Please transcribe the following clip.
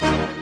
you